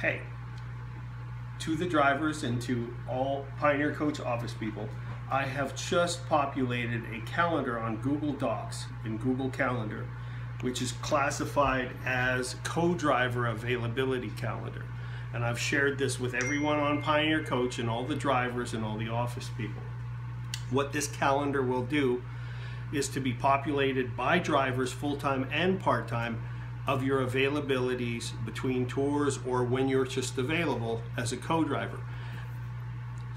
hey, to the drivers and to all Pioneer Coach office people, I have just populated a calendar on Google Docs in Google Calendar, which is classified as co-driver availability calendar. And I've shared this with everyone on Pioneer Coach and all the drivers and all the office people. What this calendar will do is to be populated by drivers full-time and part-time of your availabilities between tours or when you're just available as a co-driver.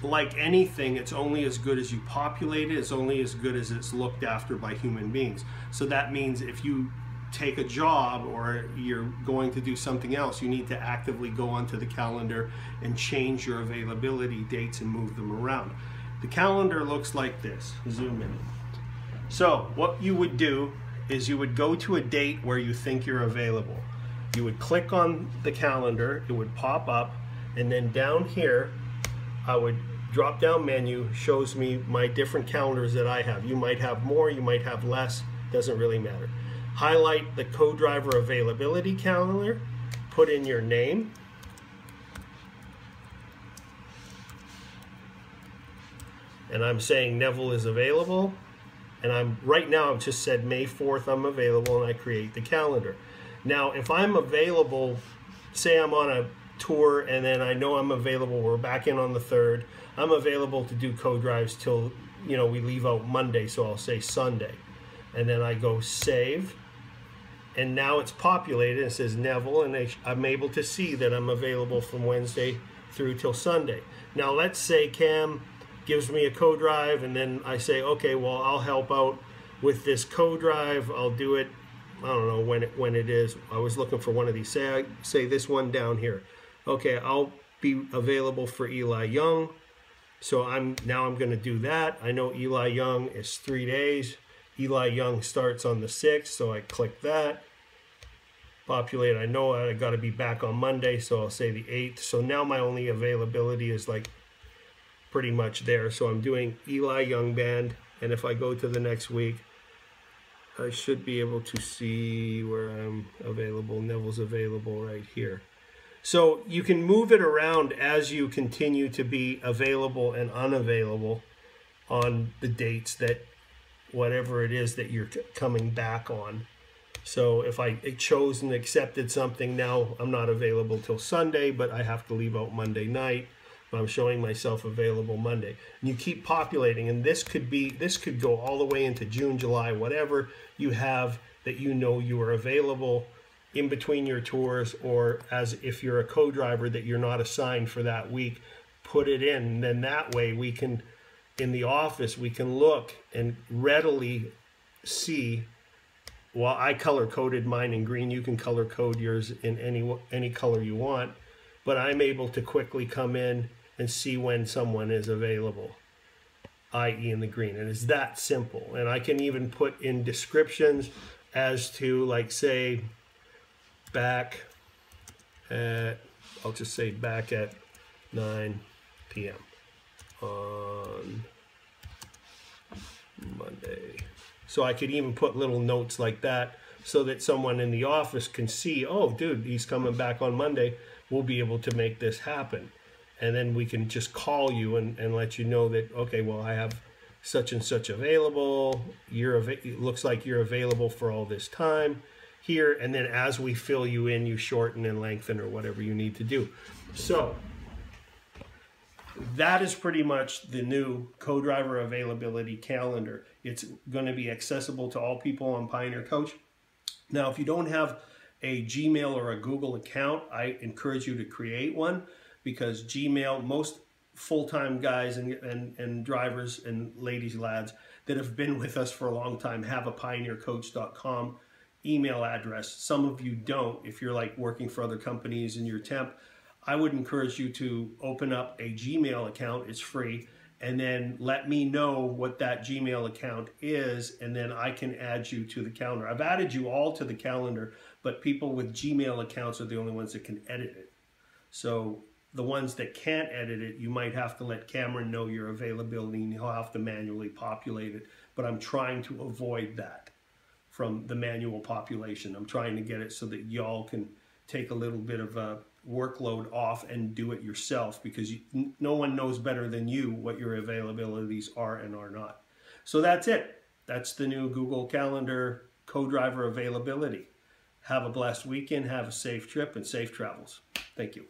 Like anything, it's only as good as you populate it, it's only as good as it's looked after by human beings. So that means if you take a job or you're going to do something else, you need to actively go onto the calendar and change your availability dates and move them around. The calendar looks like this. Zoom in. So what you would do is you would go to a date where you think you're available. You would click on the calendar, it would pop up, and then down here, I would drop down menu shows me my different calendars that I have. You might have more, you might have less, doesn't really matter. Highlight the co-driver availability calendar, put in your name, and I'm saying Neville is available and I'm right now I've just said May 4th I'm available and I create the calendar. Now if I'm available, say I'm on a tour and then I know I'm available, we're back in on the 3rd, I'm available to do co-drives till, you know, we leave out Monday, so I'll say Sunday. And then I go save, and now it's populated, it says Neville, and I'm able to see that I'm available from Wednesday through till Sunday. Now let's say Cam gives me a co-drive and then I say, okay, well, I'll help out with this co-drive. I'll do it, I don't know when it, when it is. I was looking for one of these. Say, I, say this one down here. Okay, I'll be available for Eli Young. So I'm now I'm going to do that. I know Eli Young is three days. Eli Young starts on the 6th, so I click that. Populate. I know I got to be back on Monday, so I'll say the 8th. So now my only availability is like pretty much there. So I'm doing Eli Young Band, and if I go to the next week, I should be able to see where I'm available. Neville's available right here. So you can move it around as you continue to be available and unavailable on the dates that whatever it is that you're coming back on. So if I chose and accepted something, now I'm not available till Sunday, but I have to leave out Monday night. I'm showing myself available Monday. And you keep populating, and this could be this could go all the way into June, July, whatever you have that you know you are available in between your tours, or as if you're a co-driver that you're not assigned for that week, put it in. And then that way we can, in the office, we can look and readily see. Well, I color coded mine in green. You can color code yours in any any color you want, but I'm able to quickly come in and see when someone is available, i.e. in the green. And it's that simple. And I can even put in descriptions as to like say back at, I'll just say back at 9 p.m. on Monday. So I could even put little notes like that so that someone in the office can see, oh, dude, he's coming back on Monday. We'll be able to make this happen and then we can just call you and, and let you know that okay well i have such and such available. You're it looks like you're available for all this time here. And then as we fill you in you shorten and lengthen or whatever you need to do. So that is pretty much the new co-driver availability calendar. It's going to be accessible to all people on pioneer coach. Now if you don't have a gmail or a google account i encourage you to create one because Gmail, most full-time guys and, and, and drivers and ladies, lads that have been with us for a long time have a pioneercoach.com email address. Some of you don't. If you're like working for other companies and you're temp, I would encourage you to open up a Gmail account. It's free. And then let me know what that Gmail account is, and then I can add you to the calendar. I've added you all to the calendar, but people with Gmail accounts are the only ones that can edit it. So the ones that can't edit it, you might have to let Cameron know your availability and he'll have to manually populate it. But I'm trying to avoid that from the manual population. I'm trying to get it so that y'all can take a little bit of a workload off and do it yourself because you, no one knows better than you what your availabilities are and are not. So that's it. That's the new Google Calendar co-driver availability. Have a blessed weekend, have a safe trip and safe travels. Thank you.